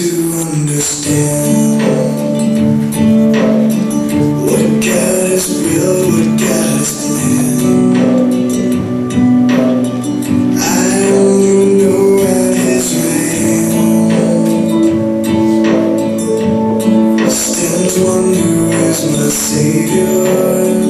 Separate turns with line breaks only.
to understand. What God has will, what God has planned I only know what His my hand Stands one who is my Savior.